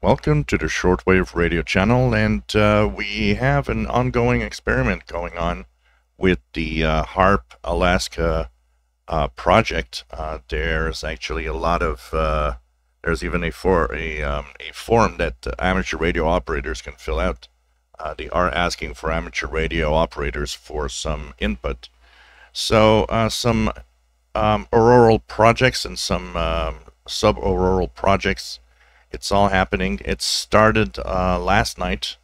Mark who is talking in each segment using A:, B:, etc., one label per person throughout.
A: Welcome to the Shortwave Radio channel, and uh, we have an ongoing experiment going on with the uh, HAARP Alaska uh, project. Uh, there's actually a lot of uh, there's even a for a um, a form that amateur radio operators can fill out. Uh, they are asking for amateur radio operators for some input. So some um, auroral projects and some um, sub-auroral projects it's all happening. It started uh, last night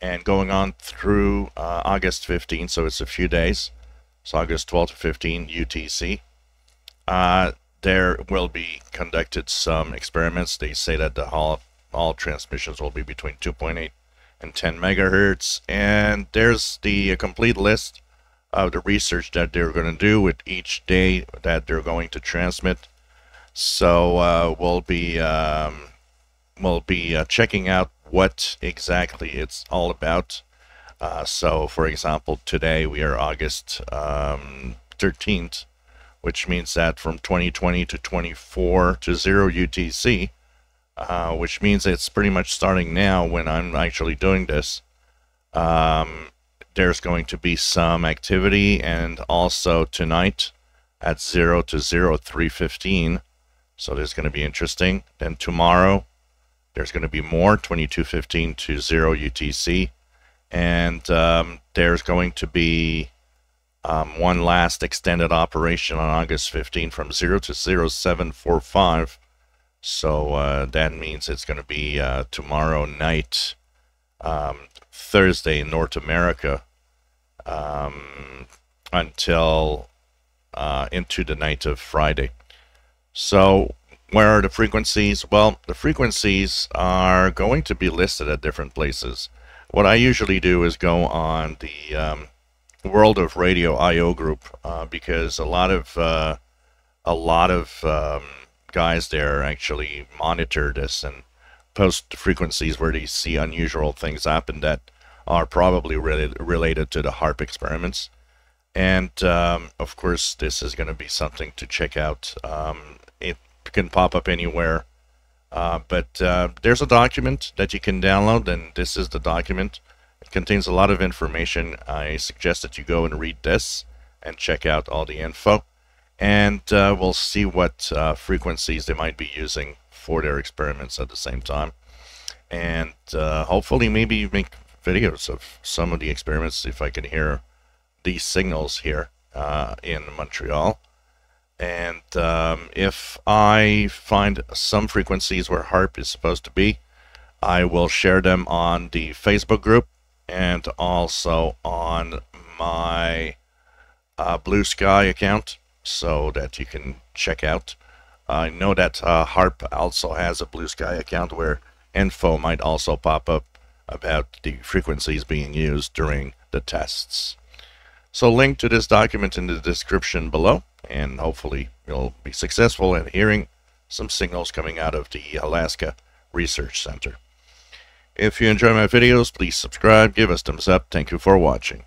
A: and going on through uh, August 15, so it's a few days. It's August 12 to 15 UTC. Uh, there will be conducted some experiments. They say that the all, all transmissions will be between 2.8 and 10 megahertz. And there's the complete list of the research that they're going to do with each day that they're going to transmit. So uh, we'll be um, we'll be uh, checking out what exactly it's all about. Uh, so, for example, today we are August um, 13th, which means that from 2020 to 24 to 0 UTC, uh, which means it's pretty much starting now when I'm actually doing this. Um, there's going to be some activity, and also tonight at 0 to 0 315. So, there's going to be interesting. Then tomorrow, there's going to be more 2215 to 0 UTC. And um, there's going to be um, one last extended operation on August 15 from 0 to 0745. So uh, that means it's going to be uh, tomorrow night, um, Thursday in North America, um, until uh, into the night of Friday. So where are the frequencies? Well, the frequencies are going to be listed at different places. What I usually do is go on the um, World of Radio IO group uh, because a lot of uh, a lot of um, guys there actually monitor this and post frequencies where they see unusual things happen that are probably related related to the HAARP experiments. And um, of course, this is going to be something to check out. Um, can pop up anywhere. Uh, but uh, there's a document that you can download, and this is the document. It contains a lot of information. I suggest that you go and read this and check out all the info. And uh, we'll see what uh, frequencies they might be using for their experiments at the same time. And uh, hopefully, maybe make videos of some of the experiments if I can hear these signals here uh, in Montreal. And um, if I find some frequencies where HAARP is supposed to be, I will share them on the Facebook group and also on my uh, Blue Sky account so that you can check out. I know that uh, HAARP also has a Blue Sky account where info might also pop up about the frequencies being used during the tests. So link to this document in the description below and hopefully you'll be successful in hearing some signals coming out of the Alaska Research Center. If you enjoy my videos, please subscribe, give us thumbs up. Thank you for watching.